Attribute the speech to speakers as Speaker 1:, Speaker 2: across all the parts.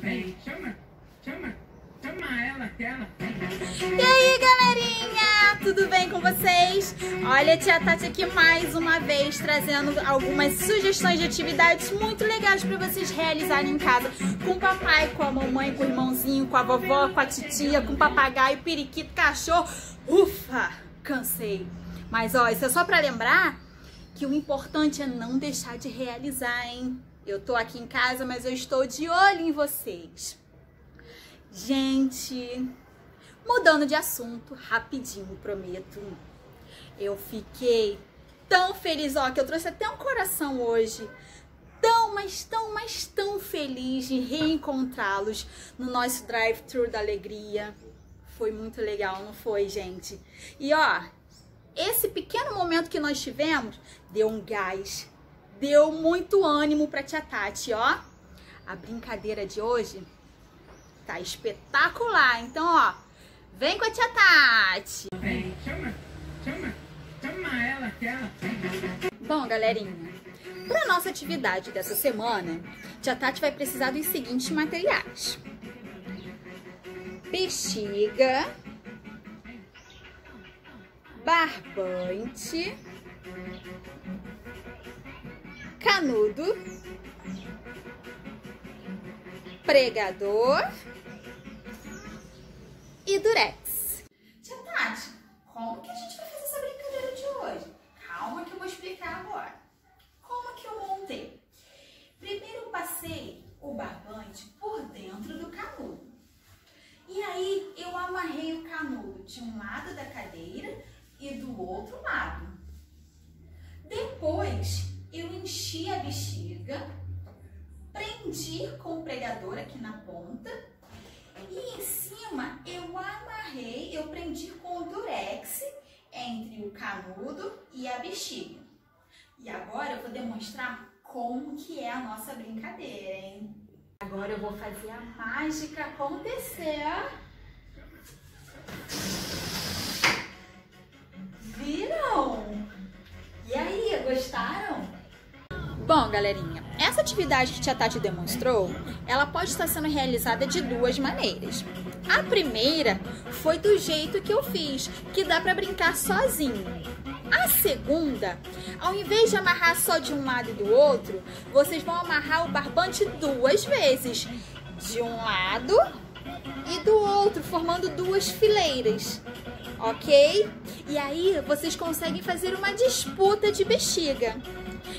Speaker 1: Vem, chama, chama, chama ela, que ela.
Speaker 2: E aí, galerinha? Tudo bem com vocês? Olha, a tia Tati aqui mais uma vez trazendo algumas sugestões de atividades muito legais para vocês realizarem em casa com o papai, com a mamãe, com o irmãozinho, com a vovó, com a titia, com o papagaio, periquito, cachorro. Ufa, cansei. Mas ó, isso é só para lembrar que o importante é não deixar de realizar, hein? Eu tô aqui em casa, mas eu estou de olho em vocês. Gente, mudando de assunto, rapidinho, prometo. Eu fiquei tão feliz, ó, que eu trouxe até um coração hoje. Tão, mas tão, mas tão feliz de reencontrá-los no nosso drive-thru da alegria. Foi muito legal, não foi, gente? E ó, esse pequeno momento que nós tivemos deu um gás deu muito ânimo pra tia Tati, ó. A brincadeira de hoje tá espetacular. Então, ó, vem com a tia Tati.
Speaker 1: Vem, chama, chama, chama ela, que ela.
Speaker 2: Bom, galerinha, para nossa atividade dessa semana, tia Tati vai precisar dos seguintes materiais: bexiga, barbante, canudo, pregador e durex. Tia Tati, como que a gente vai fazer essa brincadeira de hoje? Calma que eu vou explicar agora. Como que eu montei? Primeiro eu passei o barbante por dentro do canudo. E aí eu amarrei o canudo de um lado da cadeira e do outro lado. Depois eu enchi a bexiga, prendi com o pregador aqui na ponta e em cima eu amarrei, eu prendi com o durex entre o canudo e a bexiga. E agora eu vou demonstrar como que é a nossa brincadeira, hein? Agora eu vou fazer a mágica acontecer. Viram? E aí, gostaram? Bom, galerinha, essa atividade que a Tati demonstrou, ela pode estar sendo realizada de duas maneiras. A primeira foi do jeito que eu fiz, que dá para brincar sozinho. A segunda, ao invés de amarrar só de um lado e do outro, vocês vão amarrar o barbante duas vezes, de um lado e do outro, formando duas fileiras, ok? E aí vocês conseguem fazer uma disputa de bexiga.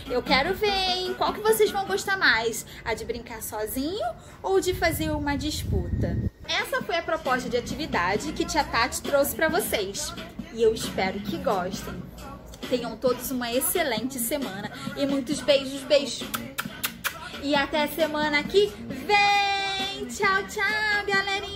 Speaker 2: Eu quero ver, hein? Qual que vocês vão gostar mais? A de brincar sozinho ou de fazer uma disputa? Essa foi a proposta de atividade que Tia Tati trouxe para vocês. E eu espero que gostem. Tenham todos uma excelente semana e muitos beijos, beijos. E até semana que vem. Tchau, tchau, galerinha.